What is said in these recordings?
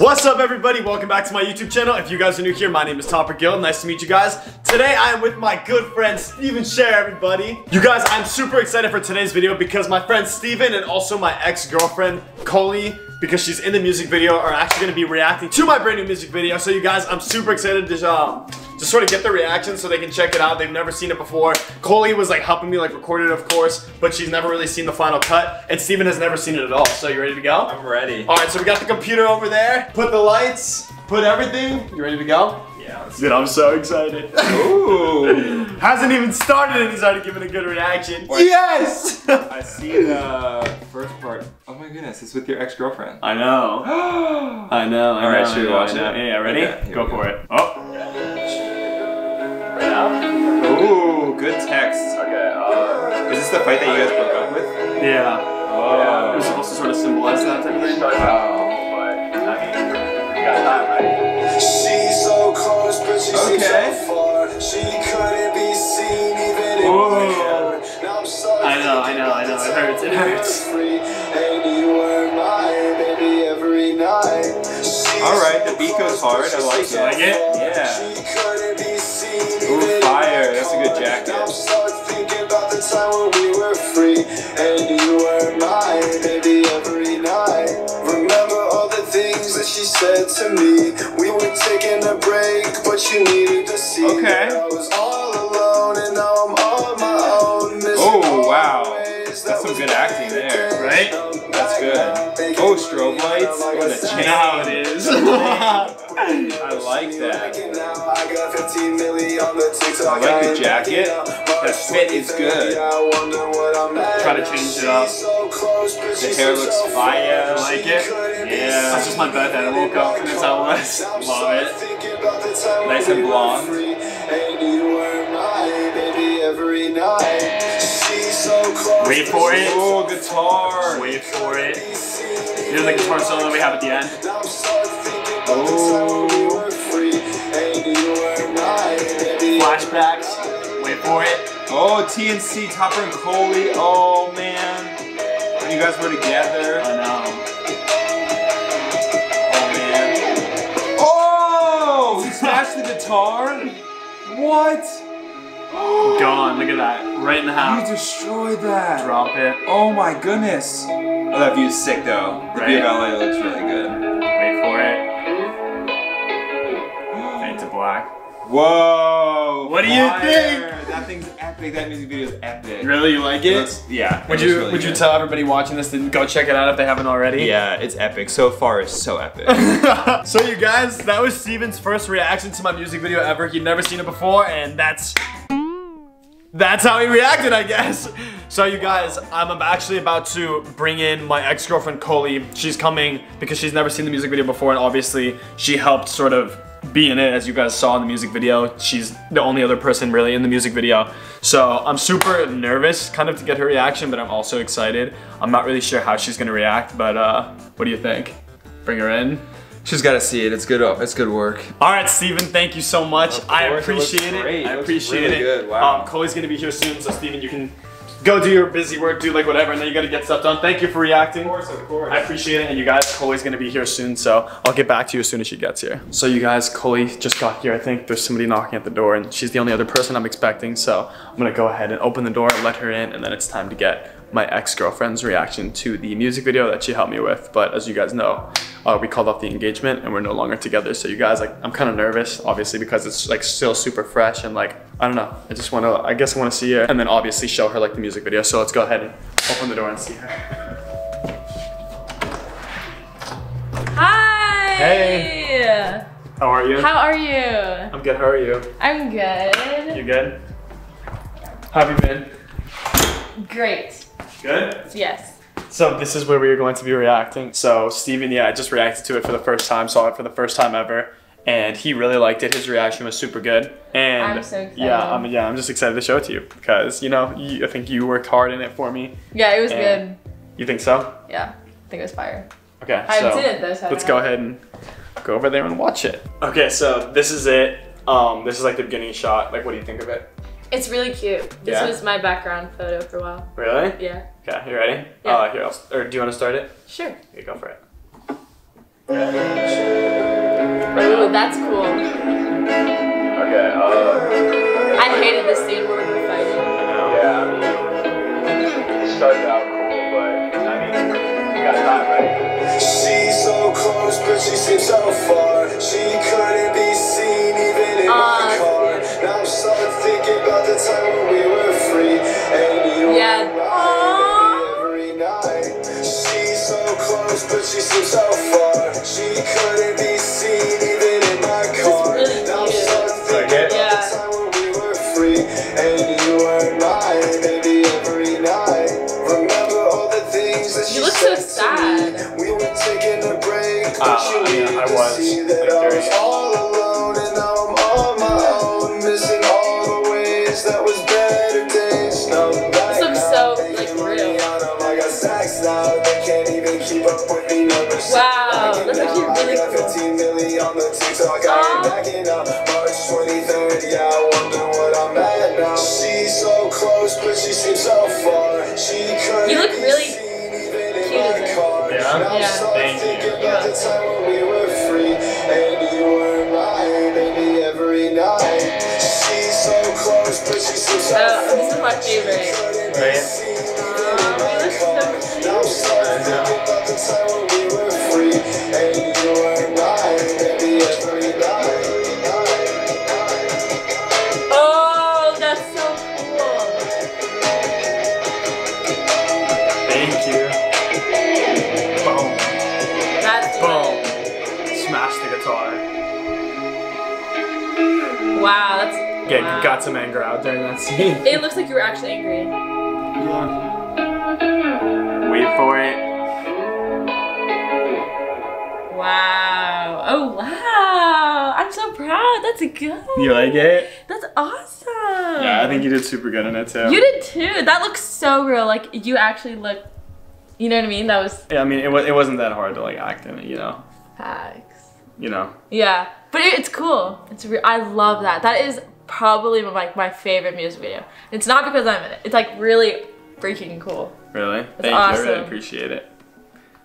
What's up everybody? Welcome back to my YouTube channel. If you guys are new here, my name is Topper Guild. Nice to meet you guys. Today I am with my good friend Stephen Sharer, everybody. You guys, I'm super excited for today's video because my friend Stephen and also my ex-girlfriend Colie because she's in the music video are actually going to be reacting to my brand new music video. So you guys, I'm super excited to um, just sort of get the reaction so they can check it out. They've never seen it before. Colie was like helping me like record it, of course, but she's never really seen the final cut. And Stephen has never seen it at all. So you ready to go? I'm ready. All right, so we got the computer over there. Put the lights, put everything. You ready to go? Yeah. Dude, I'm so excited. Ooh. Hasn't even started and he's already giving a good reaction. Yes! I see the first part. My goodness, it's with your ex-girlfriend. I know. I know. I All right, know, should we watch it? Yeah, ready? Okay, here Go for it. Oh. Ooh, good text. Okay. Uh, Is this the fight that you guys broke up with? yeah. Oh. It was supposed to sort of symbolize that type of thing. Wow. She's so close, but she seems Okay. so far. She couldn't be seen even in Whoa. my heart. Now I'm I know, I know, I know. It hurts, it hurts. Every night. All right, the so beat goes hard. I like it. Like it? Yeah. She couldn't be seen Ooh, fire. That's a good heart. jacket. Now I'm stuck thinking about the time when we were free, and you were mine, baby, every night. Remember all the things that she said to me. We were taking a break, but you needed to see. Okay. I was all alone, and now I'm on my own. Oh, wow. Ways That's some good acting there, right? That's good. Oh, strobe lights. The You know how it is. I like that. I got 15 million on the TikTok. I like the jacket. backing. The fit is good. I wonder what I'm at. Try to change it up. So close, The hair so looks far. fire. Like it? Yeah. That's just my bed that I woke up and that's how it was. Love it. Nice and blonde. Wait for it. Oh, guitar. Wait for it. You know the guitar solo that we have at the end? Oh. Flashbacks. Wait for it. Oh, TNC, Topper and Colie. Oh, man. When you guys were together. I know. Oh, man. Oh! He smashed the guitar? What? Gone. Look at that. Right in the You destroyed that. Drop it. Oh, my goodness. Oh, that view's sick, though. The view of LA looks really good. Wait for it. Fade to black. Whoa! What do you fire. think? That thing's epic. That music video is epic. Really, you like It it? looks- yeah. Would looks you really Would you tell everybody watching this to go check it out if they haven't already? Yeah, it's epic. So far, it's so epic. so you guys, that was Stephen's first reaction to my music video ever. He'd never seen it before, and that's that's how he reacted, I guess. So you guys, I'm actually about to bring in my ex-girlfriend Coley. She's coming because she's never seen the music video before, and obviously she helped sort of be in it, as you guys saw in the music video. She's the only other person really in the music video. So I'm super nervous kind of to get her reaction, but I'm also excited. I'm not really sure how she's gonna react, but uh, what do you think? Bring her in? She's got to see it. It's good. It's good work. All right, Stephen, thank you so much. Of I course, it looks appreciate it. great. I It looks appreciate really it. good, wow. Um, Colie's gonna be here soon, so Stephen, you can go do your busy work, do like whatever, and then you gotta get stuff done. Thank you for reacting. Of course, of course. I appreciate it, and you guys, Colie's gonna be here soon, so I'll get back to you as soon as she gets here. So you guys, Chloe just got here. I think there's somebody knocking at the door, and she's the only other person I'm expecting, so I'm gonna go ahead and open the door, let her in, and then it's time to get my ex-girlfriend's reaction to the music video that she helped me with. But as you guys know, uh, we called off the engagement and we're no longer together. So you guys, like, I'm kind of nervous, obviously, because it's like still super fresh and like, I don't know. I just want to, I guess I want to see her and then obviously show her like the music video. So let's go ahead and open the door and see her. Hi. Hey. How are you? How are you? I'm good. How are you? I'm good. You good? How have you been? Great. Good. Yes. So this is where we are going to be reacting. So Stephen, yeah, I just reacted to it for the first time, saw it for the first time ever, and he really liked it. His reaction was super good. And I'm so excited. yeah, I'm yeah, I'm just excited to show it to you because you know, you, I think you worked hard in it for me. Yeah, it was good. You think so? Yeah, I think it was fire. Okay, I so so let's go ahead and go over there and watch it. Okay, so this is it. Um, this is like the beginning shot. Like, what do you think of it? It's really cute. This Yeah? was my background photo for a while. Really? Yeah. Okay, you ready? Yeah. Uh, here, I'll, or do you want to start it? Sure. Here, go for it. She Oh, that's cool. Okay. Uh, I hated this scene where we were fighting. yeah. I mean, it started out cool, but I mean, you got that right. She's so close, but she Uh, you I mean, I to was, see that like, during- all alone, and now I'm on my own, missing all the ways that was better days. Now I'm This looks so, like, real. I got stacks now, they can't even keep up with me numbers. Wow, that's actually really I got cool. The time we were free and you were mine, baby, every night. She's so close, but she seems so Oh, this is my favorite. She couldn't be Right? Got some anger out during that scene. It looks like you were actually angry. Wait for it. Wow. Oh wow. I'm so proud. That's good. You like it? That's awesome. Yeah, I think you did super good in it too. You did too. That looks so real. Like you actually look. You know what I mean? That was Yeah, I mean, it, wa- it wasn't that hard to like act in it, you know? facts. You know? Yeah, but it, it's cool. It's re- I love that. That is probably like my favorite music video. It's not because I'm in it. It's like really freaking cool. Really? Thank you. I really appreciate it.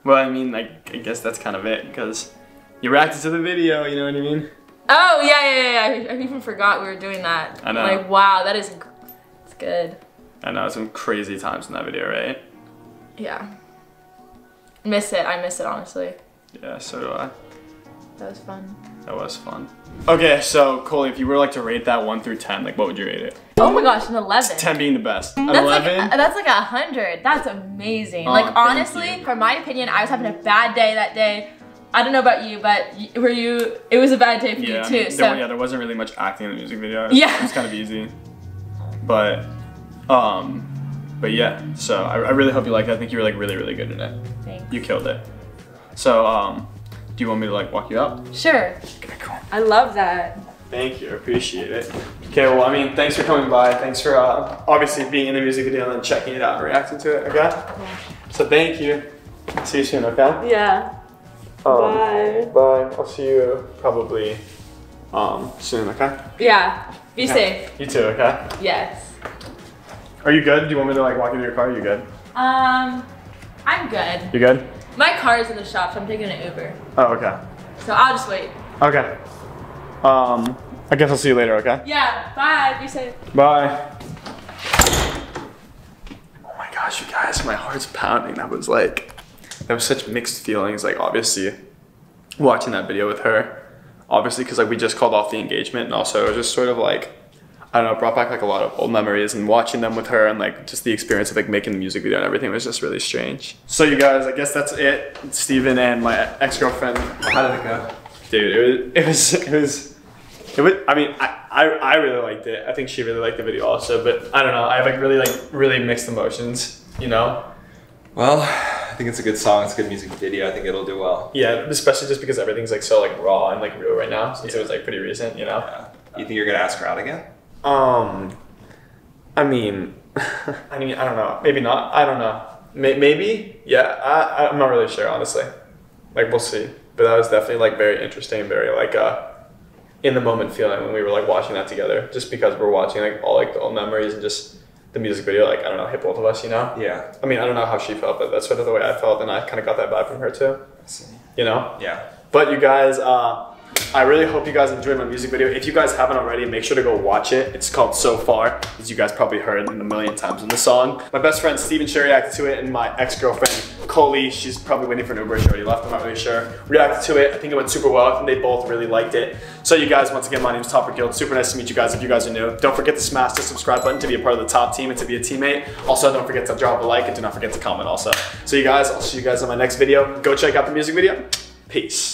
Well, I mean, like, I guess that's kind of it because you reacted to the video, you know what I mean? Oh yeah, yeah, yeah. I, I even forgot we were doing that. I know. Like wow, that is. It's good. I know some crazy times in that video, right? Yeah. Miss it. I miss it honestly. Yeah, so do I. That was fun. That was fun. Okay, so Colie, if you were like to rate that one through ten, like what would you rate it? Oh my gosh, an eleven. Ten being the best. An That's eleven. like that's like a hundred. That's amazing. Aw, like honestly, from my opinion, I was having a bad day that day. I don't know about you, but were you? It was a bad day for yeah, you too. there, So yeah, there wasn't really much acting in the music video. Yeah. it was kind of easy, but um, but yeah. So I, I really hope you liked it. I think you were like really, really good in it. Thanks. You killed it. So um, do you want me to like walk you up? Sure. Okay, cool. I love that. Thank you, I appreciate it. Okay, well, I mean, thanks for coming by. Thanks for uh, obviously being in the music video and then checking it out and reacting to it. Okay. Yeah. So thank you. See you soon. Okay. Yeah. Um, Bye. Bye. I'll see you probably um, soon. Okay. Yeah. Be Yeah. safe. You too. Okay. Yes. Are you good? Do you want me to like walk you to your car? Are you good? Um, I'm good. You good? My car is in the shop, so I'm taking an Uber. Oh, okay. So I'll just wait. Okay. Um, I guess I'll see you later. Okay. Yeah. Bye. Be safe. Bye. Oh my gosh, you guys, my heart's pounding. That was like, that was such mixed feelings. Like, obviously, watching that video with her, obviously, because like we just called off the engagement, and also it was just sort of like, I don't know, brought back like a lot of old memories, and watching them with her, and like just the experience of like making the music video and everything was just really strange. So, you guys, I guess that's it. Stephen and my ex girlfriend. How did it go? Dude, it was, it was, it was. It was, I mean, I, I, I really liked it. I think she really liked the video also, but I don't know. I have like really like really mixed emotions, you know? Well, I think it's a good song. It's a good music video. I think it'll do well. Yeah, especially just because everything's like so like raw and like real right now since it was like pretty recent, you know? Yeah. You think you're gonna ask her out again? Um, I mean, I mean, I don't know. Maybe not. I don't know. May- maybe. Yeah. I, I'm not really sure, honestly. Like we'll see. But that was definitely like very interesting, very like uh, in the moment feeling when we were like watching that together. Just because we're watching like all like the old memories and just the music video. Like I don't know, hit both of us, you know. Yeah. I mean, I don't know how she felt, but that's sort of the way I felt, and I kind of got that vibe from her too. I see. You know. Yeah. But you guys, uh, I really hope you guys enjoyed my music video. If you guys haven't already, make sure to go watch it. It's called So Far, as you guys probably heard a million times in the song. My best friend Stephen Sharer reacted to it, and my ex-girlfriend Colie, she's probably waiting for an Uber. She already left. I'm not really sure. Reacted to it. I think it went super well. Think they both really liked it. So you guys, once again, my name is Topper Guild. Super nice to meet you guys. If you guys are new, don't forget to smash the subscribe button to be a part of the top team and to be a teammate. Also, don't forget to drop a like and do not forget to comment. Also, so you guys, I'll see you guys on my next video. Go check out the music video. Peace.